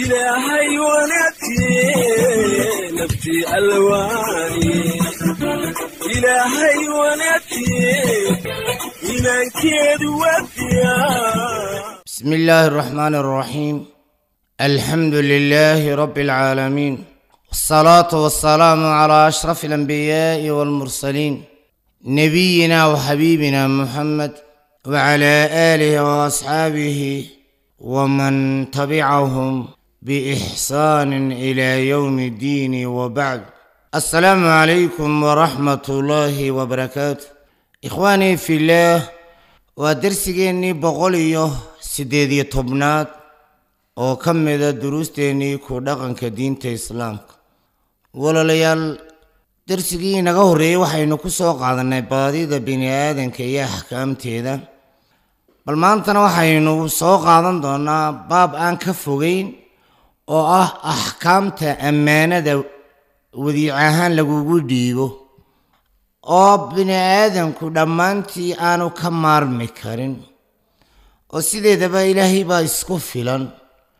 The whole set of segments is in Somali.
ilaahay wanaagtiye naftii alwaani ilaahay wanaagtiye iimaankeedu wadiya بسم الله الرحمن الرحيم. الحمد لله رب العالمين. والصلاة والسلام على أشرف الأنبياء والمرسلين. نبينا وحبيبنا محمد وعلى آله وأصحابه ومن تبعهم بإحسان إلى يوم الدين وبعد السلام عليكم ورحمة الله وبركاته إخواني في الله iyo siddeed iyo tobnaad oo ka mida duruusteennii ku dhaqanka diinta islaamka walaalayaal darsigii inaga horreeyey waxaynu ku soo qaadannay baadida bini aadanka iyo axkaamteeda bal maantana waxaynu soo qaadan doonaa baab aan ka fogeyn oo ah axkaamta ammaanada wadiic ahaan lagugu dhiibo oo bini aadanku dhammaantii aanu ka maarmi karin oo sideedaba ilaahay baa isku filan.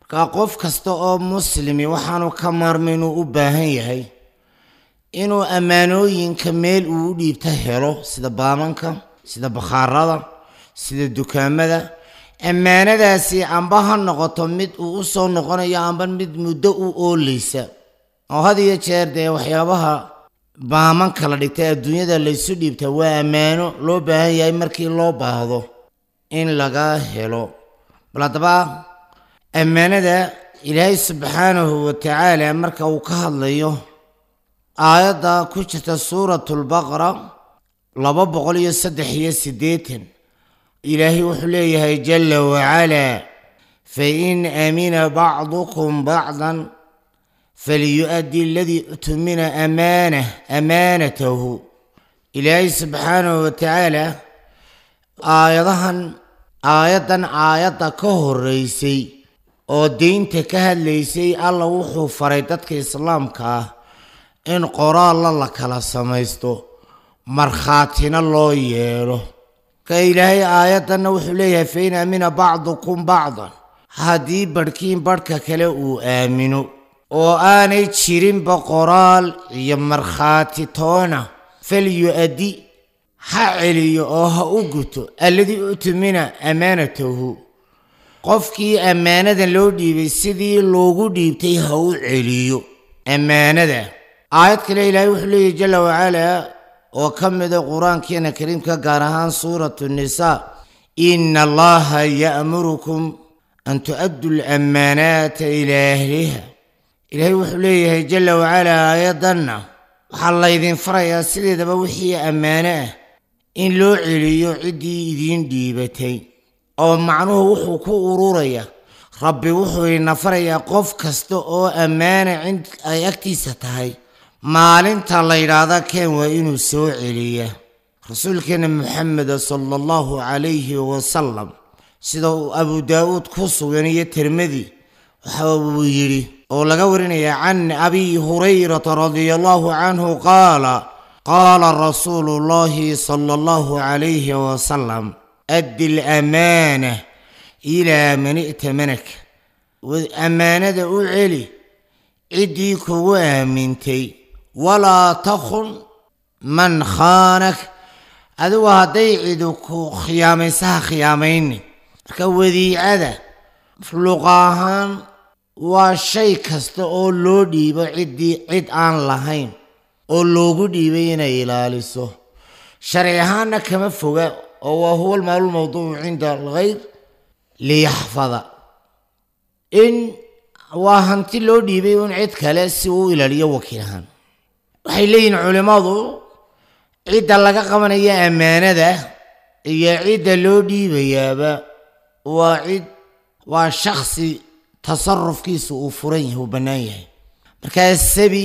Markaa qof kasta oo muslimi waxaanu ka maarmi inuu u baahan yahay inuu ammaanooyinka meel uu u dhiibta helo sida baamanka sida bakhaarada sida dukaamada. Ammaanadaasi amba ha noqoto mid uu u soo noqonayo amba mid muddo u oolaysa oo had iyo jeer dee waxyaabaha baamanka la dhigtay adduunyada laysu dhiibta waa ammaano loo baahan yahay markii loo baahdo in laga helo. Bal haddaba ammaanada ilaahay subxaanahu wa tacaala marka uu ka hadlayo aayadda ku jirta suuratulbaqara laba boqol iyo saddex iyo siddeetan إلهي وحليها جل وعلا فإن أمن بعضكم بعضا فليؤدي الذي اؤتمن أمانة أمانته. إلهي سبحانه وتعالى آيضا آيضا آيضا كهر ريسي أو دين تكهل ليسي الله وحو فريدتك إسلام إن قرال الله كلا سميستو مرخاتنا الله يالو ka ilaahay aayaddanna wuxuu leeyahay fain aamina bacdukum bacdan. Haddii barhkiin barhka kale uu aamino oo aanay jirinba qoraal iyo markhaati toona falyu-addi ha celiyo oo ha u guto alladii utumina ammaanatahu qofkii ammaanadan loo dhiibay sidii loogu dhiibtay ha u celiyo ammaanada. Aayad kale ilaahay wuxuu leeyahy jalla wacalaa oo ka mida qur-aankeena kariimka gaar ahaan suuratu nisaa ina allaha ya'murukum an tu'addu alammaanaata ilaa ahliha ilaahay wuxuu leeyahay jalla wacalaa aayaddanna waxaa laydin farayaa sideedaba wixii ammaano ah in loo celiyo ciddii idiin dhiibatay oo macnuhu wuxuu ku ururaya rabbi wuxuu ina farayaa qof kasta oo ammaana cid ay agtiisa tahay maalinta la yidhaahda keen waa inuu soo celiya rasuulkeena maxameda sala allahu calayhi wasalam sida uu abu daa'uud ku sugan iyo tirmadi waxa uu yidhi oo laga warinaya can abi hurayrata radia allahu canhu qaala qaala rasuulu llahi sala allahu calayhi wasalam addi lamaana ilaa man i'tamanak ammaanada u celi ciddii kugu aamintay ولا تخن من خانك. أذو هدي عدوك خيام سه خيامين. كوذي عدا. فلغاهان وشي كستو أو لو ديبا عدي عد آن لهين. أو لوغو ديبين إلاليسو شريهان كما فوق. أو هو المال الموضوع عند الغير ليحفظا إن واهنتي لو ديبين عد كلاسي إلى ليو وكيلهان waxay leeyihin culimmadu cidda laga qabanaya ammaanada iyo cidda loo dhiibayaaba waa cid waa shaksi tasarufkiisu uu furan yahay uu bannaan yahay markaa sabi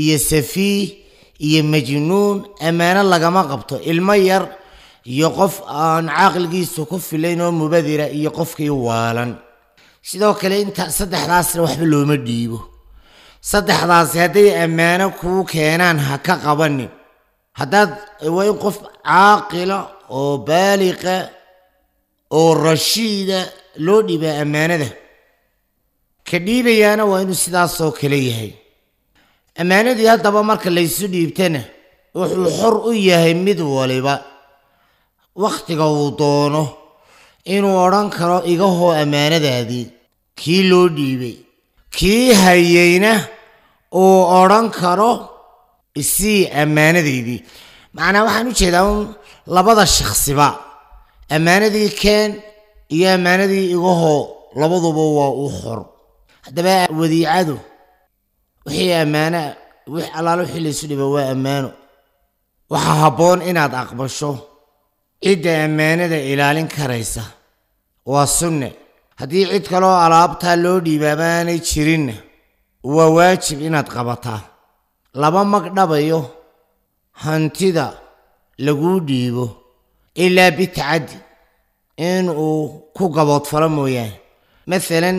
iyo safiih iyo majnuun ammaano lagama qabto ilmo yar iyo qof aan caqligiisu ku filayn oo mubadira iyo qofkii waalan sidoo kale inta saddexdaasna waxba looma dhiibo saddexdaasi hadday ammaano kuu keenaan ha ka qabanin. Haddaad waa in qof caaqila oo baaliqa oo rashiida loo dhiibaa ammaanada. Ka dhiibayaana waa inuu sidaasoo kale yahay. Ammaanadii haddaba marka laysu dhiibtana wuxuu xor u yahay mid waliba. Wakhtiga uu doono inuu odhan karo igahoo ammaanadaadii. Kii loo dhiibay? Kii hayeyna uu odhan karo isii ammaanadaydii macnaa waxaan u jeedaa un labada shaksiba ammaanadii keen iyo ammaanadii igahoo labaduba waa u xor. Haddaba wadiicadu wixii ammaana wix allaale wixii laysu dhiba waa ammaano. Waxaa habboon inaad aqbasho cidda ammaanada ilaalin karaysa. Waa sunne. Haddii cid kaloo alaabtaa loo dhiibaaba aanay jirinna waa waajib inaad qabataa lama magdhabayo hantida laguu dhiibo ilaa bitacaddi in uu ku gaboodfalo mooyaane maalan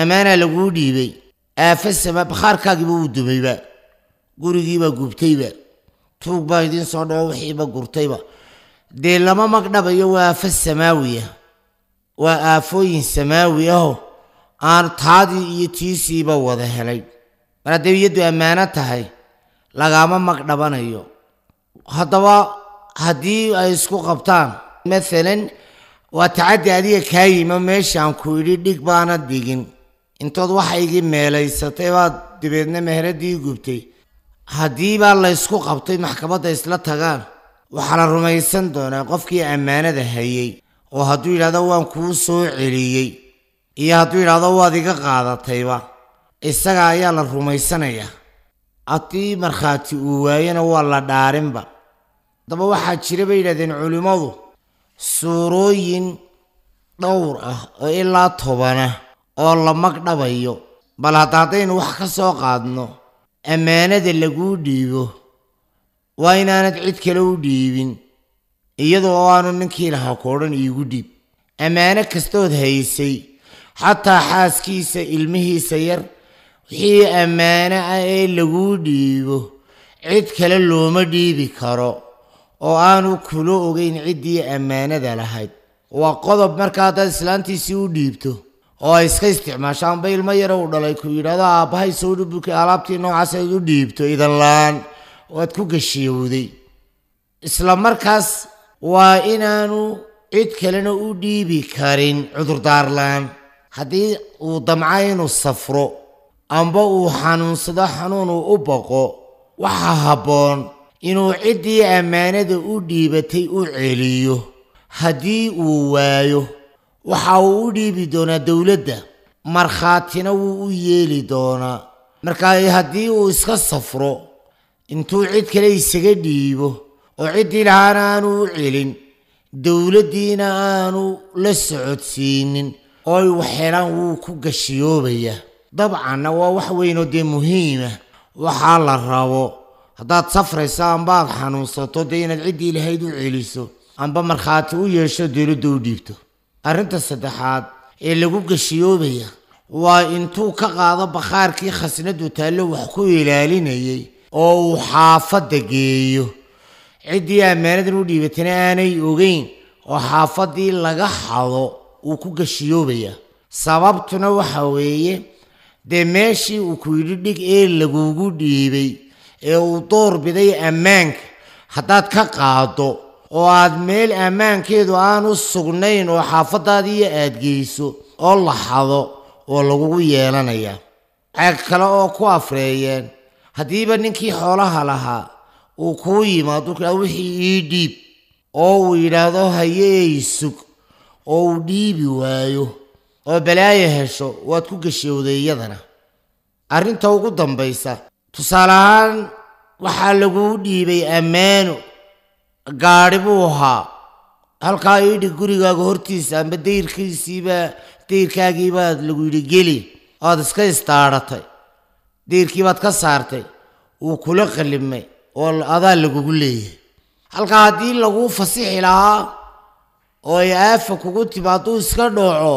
ammaanaa laguu dhiibay aafa sama bakhaarkaagiiba uu dumayba gurigiibaa gubtayba tuug baa idiin soo dhaco wixiiba gurtayba dee lama magdhabayo waa aafo samaawiya waa aafooyin samaawi aho aan taadii iyo tiisiiba wada helay. Mar hadday iyaddu ammaano tahay lagaama magdhabanayo haddaba haddii ay isku qabtaan maalan waa tacaddi adiga kaa yimo meeshaan ku idhi dhig baana digin. Intood waxaygii meelaysatay baad dibeedna meheradii gubtay. Haddii baa laysku qabtay maxkamadda isla tagaan waxaa la rumaysan doonaa qofkii ammaanada hayey oo hadduu yidhahdo waan kuu soo celiyey iyo hadduu yidhahdo waad iga qaadatayba isaga ayaa la rumaysanayaa haddii markhaati uu waayona waa la dhaarinba. Haddaba waxaa jira bay yidhahdeen culimmadu suurooyin dhowr ah oo ilaa tobana oo la magdhabayo. Bal hadda haddaynu wax ka soo qaadno ammaanada laguu dhiibo waa inaanad cid kale u dhiibin iyadoo oo aanu ninkii lahaa koodhan iigu dhiib. Ammaano kastood haysay xataa xaaskiisa ilmihiisa yar wixii ammaano ah ee laguu dhiibo cid kale looma dhiibi karo oo aanu kula ogeyn ciddii ammaanada lahayd. Waa qodob marka haddaad islaantiisii u dhiibto oo ay iska isticmaasho amba ilmo yara uu dhalay ku yidhahdo aabbahay soo dhubuki alaabtii noocaas aad u dhiibto idan la'aan waad ku gashiyowday. Isla markaas waa inaanu cid kalena u dhiibi karin cudurdaar la'aan haddii uu damca inuu safro amba uu xanuunsado xanuun uu u baqo waxaa habboon inuu ciddii ammaanada u dhiibatay u celiyo. Haddii uu waayo waxa uu u dhiibi doonaa dowladda. Markhaatina wuu u yeeli doonaa. Marka haddii uu iska safro intuu cid kale isaga dhiibo oo ciddii lahaana aanu u celin dowladdiina aanu la socodsiinin oo ay waxheelaan wuu ku gashiyoobayaa dabcanna waa wax weynoo dee muhiima waxaa la rabo haddaad safrayso amba aad xanuunsato dee inaad ciddii lahayd u celiso amba markhaati u yeesho dowladda u dhiibto arrinta saddexaad ee lagu gashiyoobaya waa intuu ka qaado bakhaarkii khasnadu taallo wax ku ilaalinayay oo uu xaafadda geeyo ciddii ammaanadan u dhiibatana aanay ogeyn oo xaafaddii laga xado wuu ku gashiyoobayaa. Sababtuna waxa weeye dee meeshii uu ku yidhi dhig ee lagugu dhiibay ee uu door biday ammaanka haddaad ka qaado oo aad meel ammaankeedu aanu sugnayn oo xaafaddaadiiyo aad geyso oo la xado oo lagugu yeelanayaa ceeg kale oo ku afreeyeen haddiiba ninkii xoolaha lahaa uu kuu yimaado wixii ii dhiib oo uu yidhaahdo hayeey sug oo uu dhiibi waayo. oo balaayo hesho waad ku gashiyowday iyadana. Arrinta ugu dambaysa tusaale ahaan waxaa laguu dhiibay ammaano. Gaadhi buu ahaa. Halkaa idhi gurigaaga hortiisa amba dayrkiisiibaa dayrkaagiibaad lagu yidhi geli oad iska istaadhatay dayrkiibaad ka saartay. Wuu kula qallimay oo adaa lagugu leeyahay. Halkaa haddii laguu fasixi lahaa oo ay aafa kugu timi hadduu iska dhooco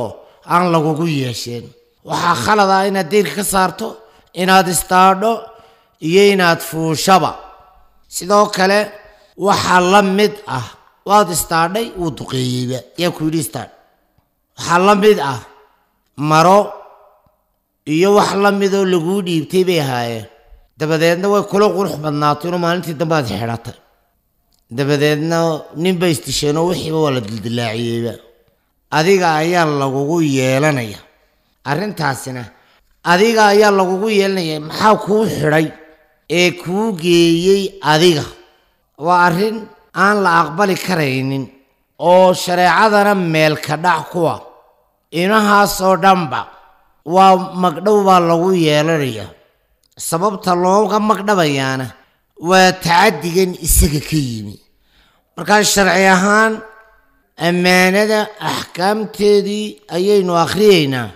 aan lagugu yeesheen waxaa khalad ah inaad dayrka ka saarto inaad istaadho iyo inaad fuushaba. Sidoo kale waxaa la mid ah waad istaadhay wuu duqeeyeyba yaa ku yidhi istaadh. Waxaa la mid ah maro iyo wax la midoo laguu dhiibtay bay ahaayeen. Dabadeedna way kula qurux badnaatay inuu maalintii dambe aad xidhatay dabadeedna ninba istisheenoo wixiiba waa la dildilaaciyeyba adiga ayaa lagugu yeelanaya. Arrintaasina adiga ayaa lagugu yeelanaya maxaa kuu xidhay ee kuu geeyey adiga? Waa arrin aan la aqbali karaynin oo shareecadana meelka dhac kuwa. Inahaasoo dhanba waa magdhow baa lagu yeelanaya. Sababta looga magdhabayaana waa tacadigan isaga ka yimi. Markaa sharci ahaan ammaanada axkaamteedii ayaynu akhriyeynaa.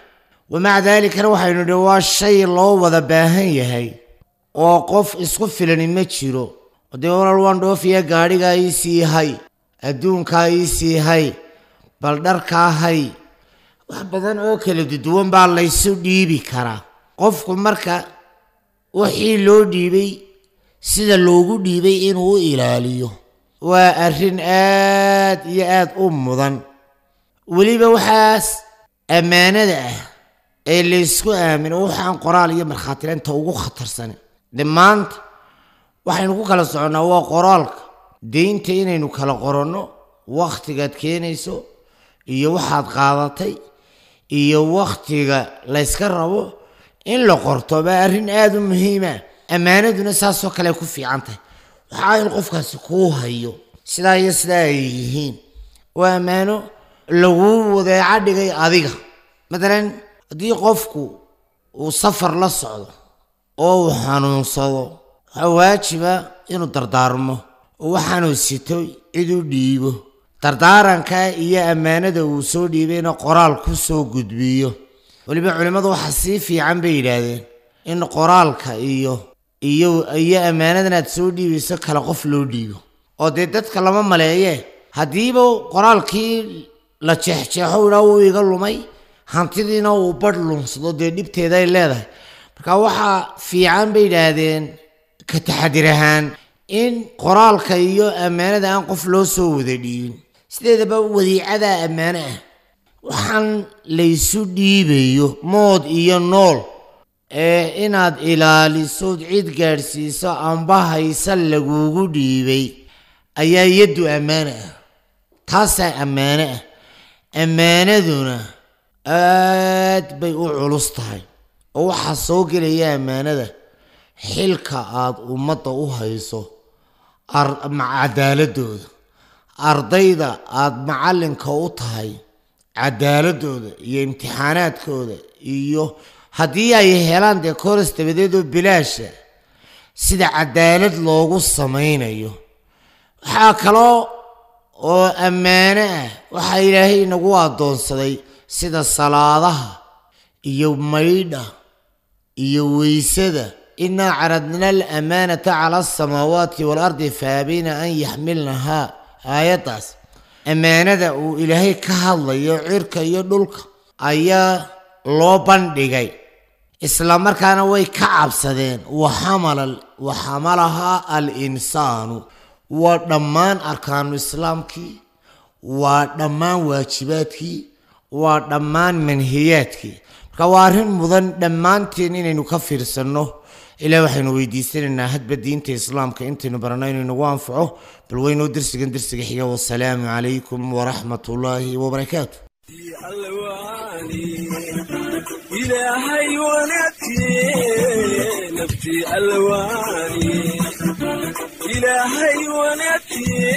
Wamaca daalikana waxaynu idhi waa shay loo wada baahan yahay oo qof isku filani ma jiro. Dee walal waan dhoofiya gaadhigaa ii sii hay adduunkaa ii sii hay bal dharkaa hay wax badan oo kala duwan baa laysu dhiibi karaa. Qofku marka wixii loo dhiibay sida loogu dhiibay inuu ilaaliyo. Waa arrin aad iyo aad u mudan. Weliba waxaas ammaanada ah ee laysku aamino waxaan qoraal iyo markhaatileynta ugu khatarsan de maanta waxaynu ku kala soconnaa waa qoraalka. Deynta inaynu kala qoranno wakhtigaad keenayso iyo waxaad qaadatay iyo wakhtiga layska rabo in la qorto baa arrin aada u muhiima ammaanaduna saasoo kale ku fiican tahay. Waxaa in qofkaasi kuu hayo. Sidaa iyo sidaa ay yihiin. Waa ammaano laguu wadeeco dhigay adiga. Matalan haddii qofku uu safar la socdo oo uu xanuunsado waxaa waajiba inuu dardaarmo. Oo waxaanuu sito cid u dhiibo. Dardaaranka iyo ammaanada uu soo dhiibayna qoraal ku soo gudbiyo. Weliba culimmadu waxaa sii fiican bay yidhaahdeen in qoraalka iyo iyo iyo ammaanadan aad soo dhiibayso kale qof loo dhiibo oo dee dadka lama maleeye haddiiba qoraalkii la jeexjeexo idhaa wuu iga lumay hantidiina uu badh lunsado dee dhibteeda ay leedahay marka waxaa fiican bay yidhaahdeen ka taxadir ahaan in qoraalka iyo ammaanada aan qof loo soo wada dhiibin sideedaba wadiicada ammaano ah waxaan laysu dhiibayo mood iyo nool ee inaad ilaalisood cid gaadhsiiso amba haysa lagugu dhiibay. Ayaa yaddu ammaano ah. Taasaa ammaano ah. Ammaanaduna aad bay u culus tahay. Oo waxaa soo gelaya ammaanada. Xilka aad ummadda u hayso cadaaladooda ardayda aad macallinka u tahay cadaaladooda iyo imtixaanaadkooda iyo haddii ay helaan dee koras dabadeedoo bilaasha sida cadaalad loogu samaynayo. Waxaa kaloo oo ammaano ah waxaa ilaahay inagu addoonsaday sida salaadaha iyo maydha iyo weysada. Inaa caradna alamaanata cala asamaawaati waalardi faabayna an yaxmilnahaa aayaddaas. Ammaanada uu ilaahay ka hadlayo cirka iyo dhulka ayaa loo bandhigay isla markaana way ka cabsadeen. Wa xamalahaa al insaanu waa dhammaan arkaanu islaamkii waa dhammaan waajibaadkii waa dhammaan manhiyaadkii. Marka waa arrin mudan dhammaanteen inaynu ka fiirsanno. Ilaah waxaynu weydiisanaynaa hadba diinta islaamka intaynu baranno inuu nagu anfaco bal weynoo dersigan dersiga xiga. Wasalaamu calaykum waraxmat ullaahi wabarakaatu يا حيوانتي نبتي ألواني. إلى حيوانتي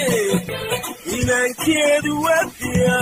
إلى كيد وديا